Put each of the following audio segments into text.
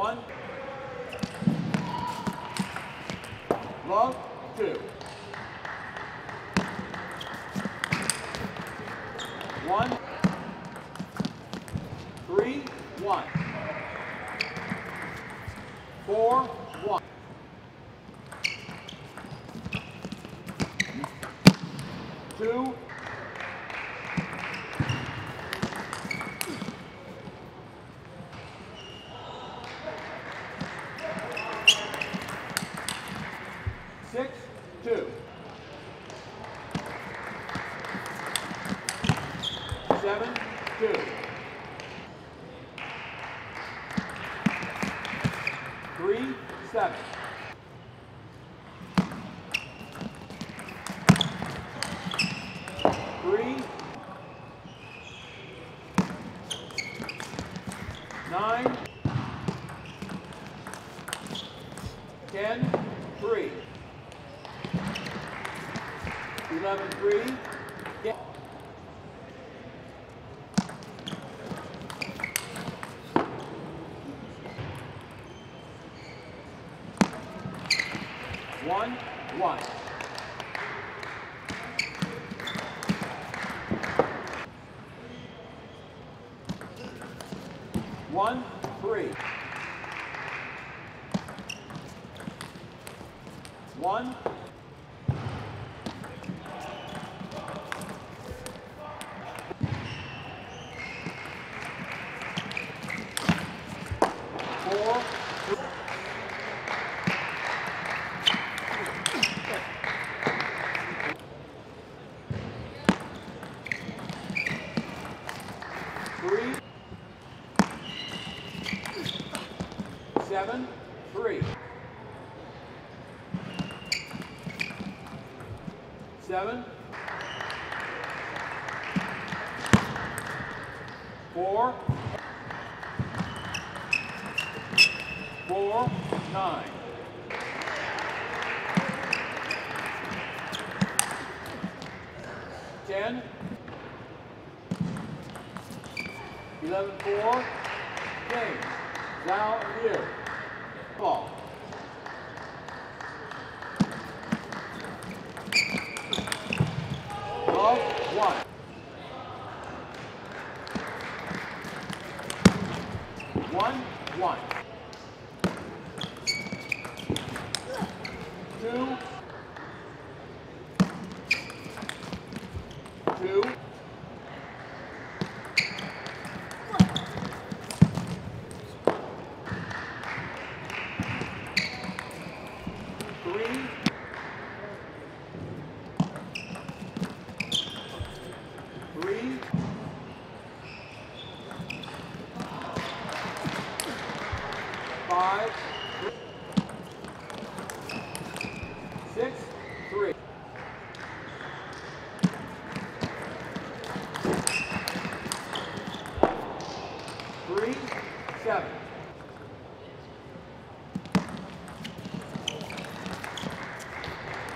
One. Long. Two. One. Three. One. Four. One. Seven, two. Three, seven. Three, nine, ten, three. 11 3. One, one. One, three. One, four, three, seven, three, seven, four, four, nine. Ten. Eleven, four. James. Zhao and One, one. Two. Two. Three. Three. Five. Six. Three. Three. Seven.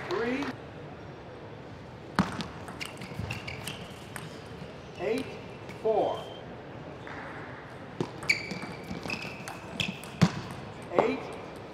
Three. Eight. Four. Eight.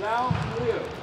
Liu.